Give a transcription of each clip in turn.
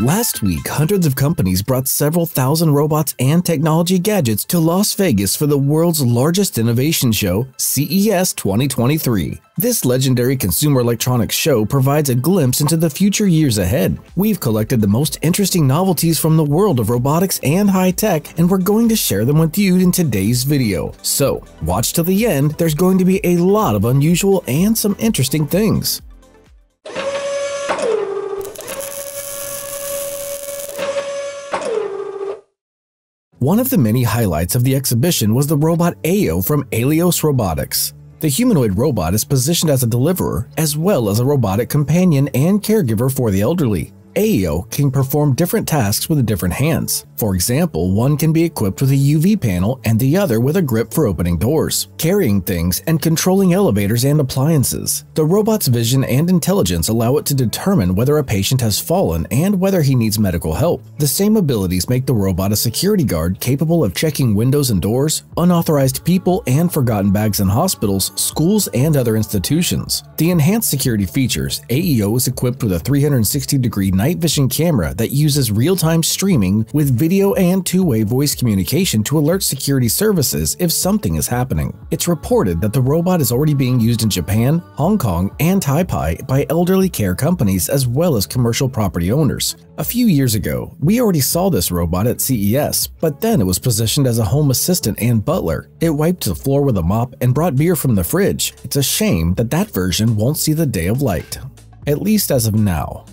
Last week, hundreds of companies brought several thousand robots and technology gadgets to Las Vegas for the world's largest innovation show, CES 2023. This legendary consumer electronics show provides a glimpse into the future years ahead. We've collected the most interesting novelties from the world of robotics and high tech, and we're going to share them with you in today's video. So, watch till the end, there's going to be a lot of unusual and some interesting things. One of the many highlights of the exhibition was the robot AEO from Aeolus Robotics. The humanoid robot is positioned as a deliverer, as well as a robotic companion and caregiver for the elderly. AEO can perform different tasks with different hands. For example, one can be equipped with a UV panel and the other with a grip for opening doors, carrying things, and controlling elevators and appliances. The robot's vision and intelligence allow it to determine whether a patient has fallen and whether he needs medical help. The same abilities make the robot a security guard capable of checking windows and doors, unauthorized people, and forgotten bags in hospitals, schools, and other institutions. The enhanced security features, AEO is equipped with a 360 degree night vision camera that uses real-time streaming with video and two-way voice communication to alert security services if something is happening. It's reported that the robot is already being used in Japan, Hong Kong, and Taipei by elderly care companies as well as commercial property owners. A few years ago, we already saw this robot at CES, but then it was positioned as a home assistant and butler. It wiped the floor with a mop and brought beer from the fridge. It's a shame that that version won't see the day of light. At least as of now.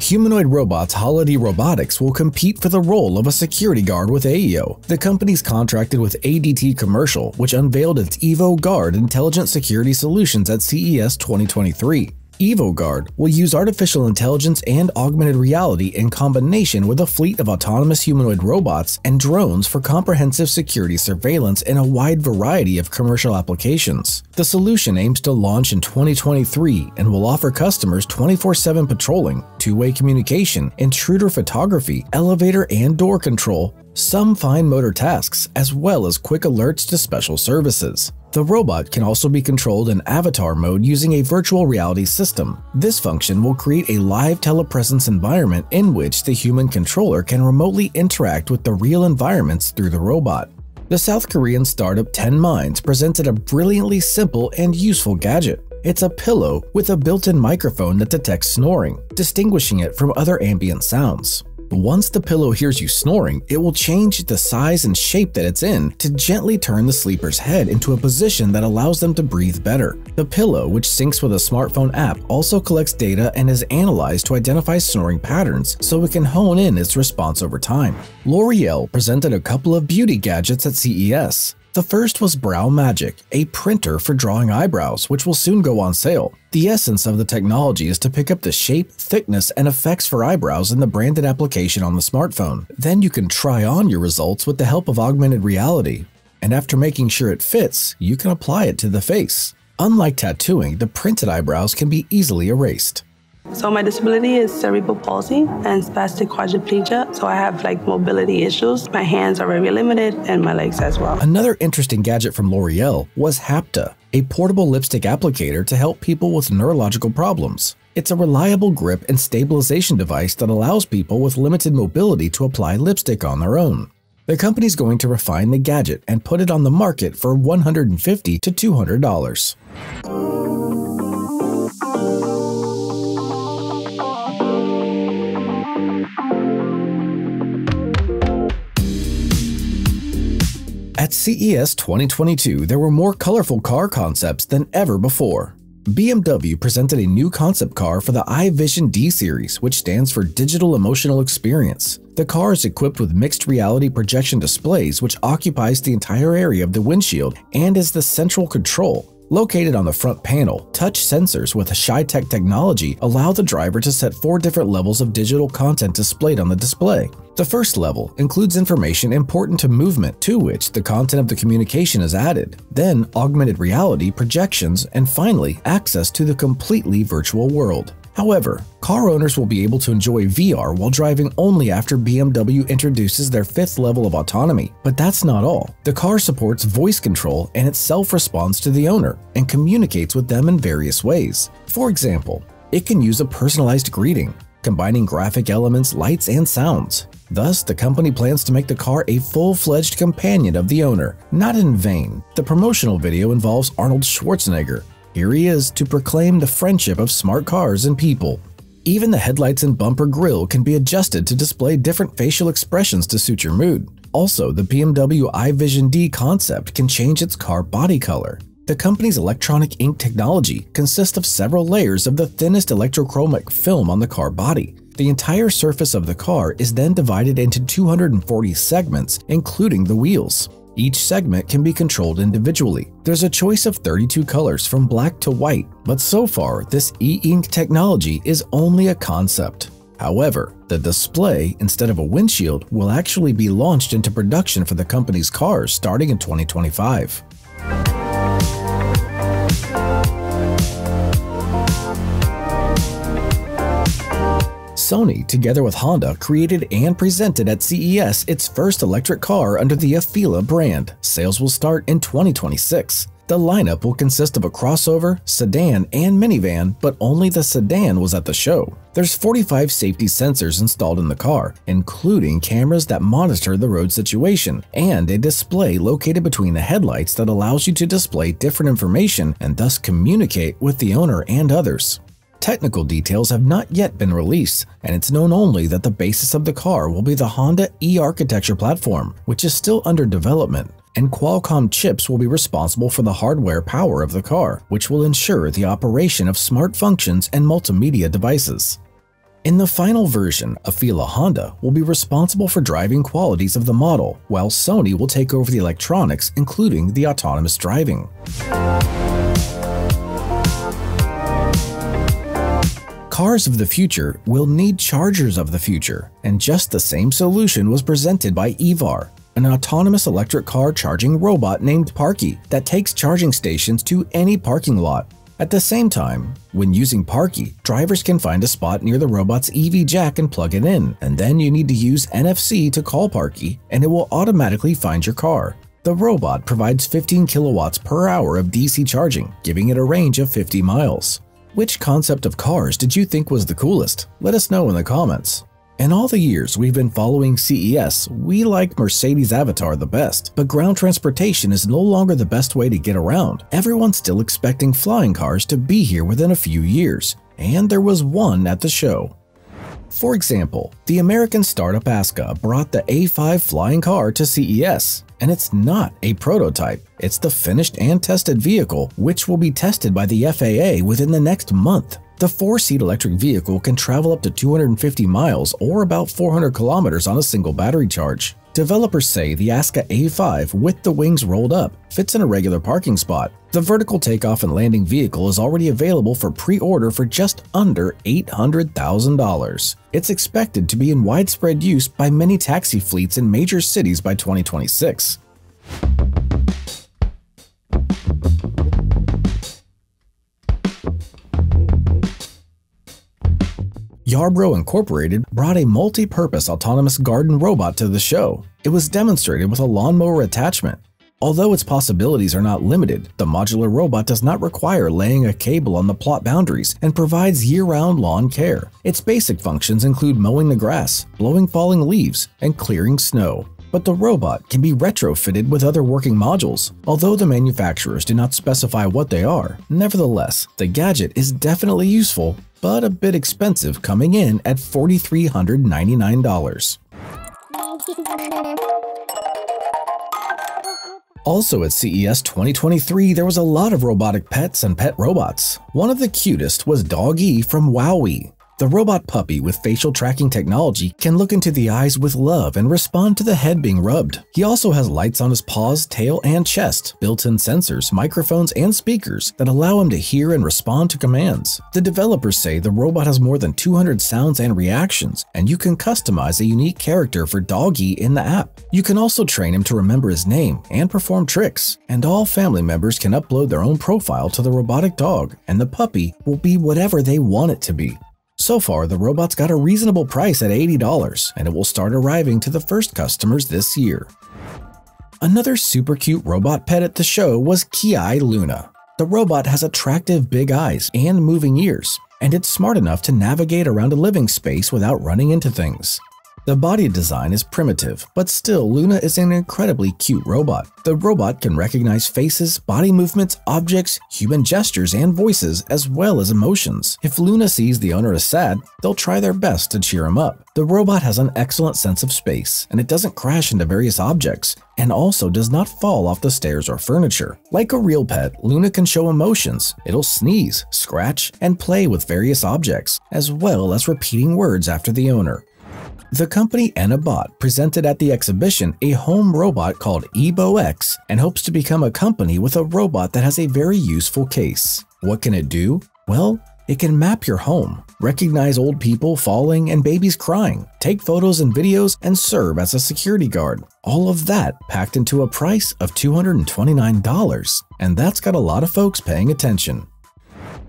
Humanoid robots Halodi Robotics will compete for the role of a security guard with AEO. The company's contracted with ADT Commercial, which unveiled its Evo Guard intelligent security solutions at CES 2023. EvoGuard will use artificial intelligence and augmented reality in combination with a fleet of autonomous humanoid robots and drones for comprehensive security surveillance in a wide variety of commercial applications. The solution aims to launch in 2023 and will offer customers 24-7 patrolling, two-way communication, intruder photography, elevator and door control, some fine motor tasks, as well as quick alerts to special services. The robot can also be controlled in avatar mode using a virtual reality system. This function will create a live telepresence environment in which the human controller can remotely interact with the real environments through the robot. The South Korean startup 10 Minds presented a brilliantly simple and useful gadget. It's a pillow with a built-in microphone that detects snoring, distinguishing it from other ambient sounds. Once the pillow hears you snoring, it will change the size and shape that it's in to gently turn the sleeper's head into a position that allows them to breathe better. The pillow, which syncs with a smartphone app, also collects data and is analyzed to identify snoring patterns so it can hone in its response over time. L'Oreal presented a couple of beauty gadgets at CES. The first was Brow Magic, a printer for drawing eyebrows, which will soon go on sale. The essence of the technology is to pick up the shape, thickness, and effects for eyebrows in the branded application on the smartphone. Then you can try on your results with the help of augmented reality. And after making sure it fits, you can apply it to the face. Unlike tattooing, the printed eyebrows can be easily erased. So my disability is cerebral palsy and spastic quadriplegia. So I have like mobility issues. My hands are very limited and my legs as well. Another interesting gadget from L'Oreal was Hapta, a portable lipstick applicator to help people with neurological problems. It's a reliable grip and stabilization device that allows people with limited mobility to apply lipstick on their own. The company's going to refine the gadget and put it on the market for $150 to $200. At CES 2022, there were more colorful car concepts than ever before. BMW presented a new concept car for the i Vision Dee series, which stands for Digital Emotional Experience. The car is equipped with mixed reality projection displays, which occupies the entire area of the windshield and is the central control. Located on the front panel, touch sensors with ShyTech technology allow the driver to set four different levels of digital content displayed on the display. The first level includes information important to movement to which the content of the communication is added, then augmented reality, projections, and finally access to the completely virtual world. However, car owners will be able to enjoy VR while driving only after BMW introduces their fifth level of autonomy. But that's not all. The car supports voice control and itself responds to the owner and communicates with them in various ways. For example, it can use a personalized greeting, combining graphic elements, lights, and sounds. Thus, the company plans to make the car a full-fledged companion of the owner. Not in vain, the promotional video involves Arnold Schwarzenegger. Here he is to proclaim the friendship of smart cars and people. Even the headlights and bumper grille can be adjusted to display different facial expressions to suit your mood. Also, the BMW i Vision Dee concept can change its car body color. The company's electronic ink technology consists of several layers of the thinnest electrochromic film on the car body. The entire surface of the car is then divided into 240 segments, including the wheels. Each segment can be controlled individually. There's a choice of 32 colors from black to white, but so far, this e-ink technology is only a concept. However, the display, instead of a windshield, will actually be launched into production for the company's cars starting in 2025. Sony, together with Honda, created and presented at CES its first electric car under the Afeela brand. Sales will start in 2026. The lineup will consist of a crossover, sedan, and minivan, but only the sedan was at the show. There's 45 safety sensors installed in the car, including cameras that monitor the road situation, and a display located between the headlights that allows you to display different information and thus communicate with the owner and others. Technical details have not yet been released, and it's known only that the basis of the car will be the Honda e-architecture platform, which is still under development, and Qualcomm chips will be responsible for the hardware power of the car, which will ensure the operation of smart functions and multimedia devices. In the final version, Afeela Honda will be responsible for driving qualities of the model, while Sony will take over the electronics, including the autonomous driving. Cars of the future will need chargers of the future, and just the same solution was presented by EVAR, an autonomous electric car charging robot named Parky that takes charging stations to any parking lot. At the same time, when using Parky, drivers can find a spot near the robot's EV jack and plug it in, and then you need to use NFC to call Parky, and it will automatically find your car. The robot provides 15 kilowatts per hour of DC charging, giving it a range of 50 miles. Which concept of cars did you think was the coolest? Let us know in the comments. In all the years we've been following CES, we like Mercedes Avatar the best, but ground transportation is no longer the best way to get around. Everyone's still expecting flying cars to be here within a few years, and there was one at the show. For example, the American startup Aska brought the A5 flying car to CES, and it's not a prototype. It's the finished and tested vehicle, which will be tested by the FAA within the next month. The four-seat electric vehicle can travel up to 250 miles or about 400 kilometers on a single battery charge. Developers say the Aska A5 with the wings rolled up fits in a regular parking spot. The vertical takeoff and landing vehicle is already available for pre-order for just under $800,000. It's expected to be in widespread use by many taxi fleets in major cities by 2026. Yarbo Incorporated brought a multi-purpose autonomous garden robot to the show. It was demonstrated with a lawnmower attachment. Although its possibilities are not limited, the modular robot does not require laying a cable on the plot boundaries and provides year-round lawn care. Its basic functions include mowing the grass, blowing falling leaves, and clearing snow. But the robot can be retrofitted with other working modules. Although the manufacturers do not specify what they are, nevertheless, the gadget is definitely useful but a bit expensive coming in at $4,399. Also at CES 2023, there was a lot of robotic pets and pet robots. One of the cutest was Dog-E from WowWee. The robot puppy with facial tracking technology can look into the eyes with love and respond to the head being rubbed. He also has lights on his paws, tail, and chest, built-in sensors, microphones, and speakers that allow him to hear and respond to commands. The developers say the robot has more than 200 sounds and reactions, and you can customize a unique character for Dog-E in the app. You can also train him to remember his name and perform tricks, and all family members can upload their own profile to the robotic dog, and the puppy will be whatever they want it to be. So far, the robot's got a reasonable price at $80, and it will start arriving to the first customers this year. Another super cute robot pet at the show was Ki Luna. The robot has attractive big eyes and moving ears. and it's smart enough to navigate around a living space without running into things. The body design is primitive, but still Luna is an incredibly cute robot. The robot can recognize faces, body movements, objects, human gestures, and voices, as well as emotions. If Luna sees the owner is sad, they'll try their best to cheer him up. The robot has an excellent sense of space, and it doesn't crash into various objects, and also does not fall off the stairs or furniture. Like a real pet, Luna can show emotions. It'll sneeze, scratch, and play with various objects, as well as repeating words after the owner. The company Enabot presented at the exhibition a home robot called Ebo X and hopes to become a company with a robot that has a very useful case. What can it do? Well, it can map your home, recognize old people falling and babies crying, take photos and videos, and serve as a security guard. All of that packed into a price of $229. And that's got a lot of folks paying attention.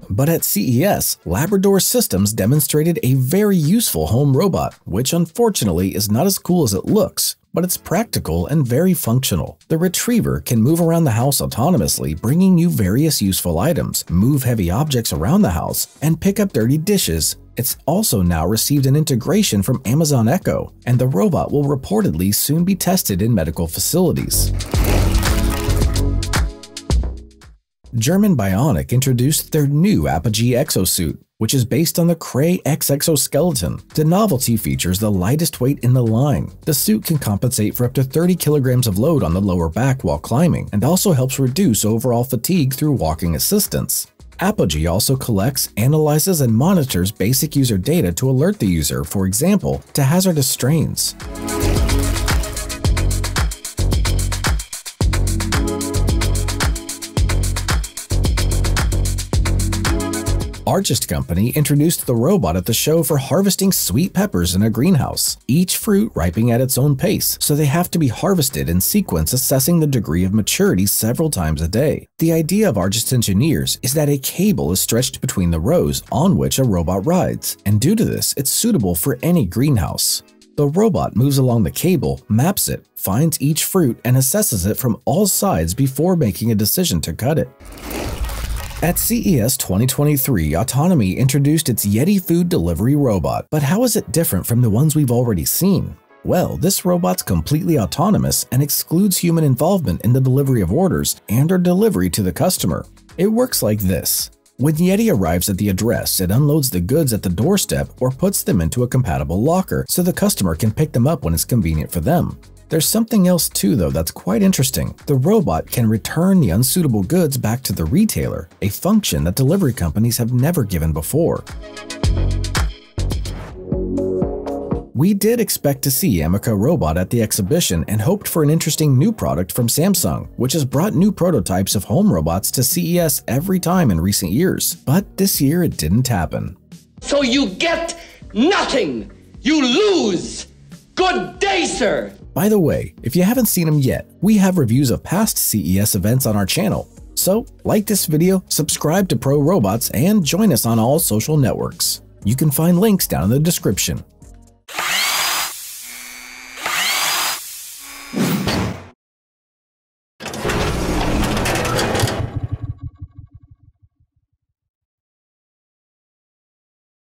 But at CES, Labrador Systems demonstrated a very useful home robot, which unfortunately is not as cool as it looks, but it's practical and very functional. The Retriever can move around the house autonomously, bringing you various useful items, move heavy objects around the house, and pick up dirty dishes. It's also now received an integration from Amazon Echo, and the robot will reportedly soon be tested in medical facilities. German Bionic introduced their new Apogee exosuit, which is based on the Cray X exoskeleton. The novelty features the lightest weight in the line. The suit can compensate for up to 30 kilograms of load on the lower back while climbing, and also helps reduce overall fatigue through walking assistance. Apogee also collects, analyzes, and monitors basic user data to alert the user, for example, to hazardous strains. AGRIST Company introduced the robot at the show for harvesting sweet peppers in a greenhouse, each fruit ripening at its own pace, so they have to be harvested in sequence assessing the degree of maturity several times a day. The idea of AGRIST engineers is that a cable is stretched between the rows on which a robot rides, and due to this, it's suitable for any greenhouse. The robot moves along the cable, maps it, finds each fruit, and assesses it from all sides before making a decision to cut it. At CES 2023, Ottonomy introduced its Yeti food delivery robot, but how is it different from the ones we've already seen? Well, this robot's completely autonomous and excludes human involvement in the delivery of orders and or delivery to the customer. It works like this. When Yeti arrives at the address, it unloads the goods at the doorstep or puts them into a compatible locker so the customer can pick them up when it's convenient for them. There's something else too though that's quite interesting. The robot can return the unsuitable goods back to the retailer, a function that delivery companies have never given before. We did expect to see Ameca Robot at the exhibition and hoped for an interesting new product from Samsung, which has brought new prototypes of home robots to CES every time in recent years. But this year it didn't happen. So you get nothing! You lose! Good day, sir! By the way, if you haven't seen them yet, we have reviews of past CES events on our channel. So, like this video, subscribe to Pro Robots, and join us on all social networks. You can find links down in the description.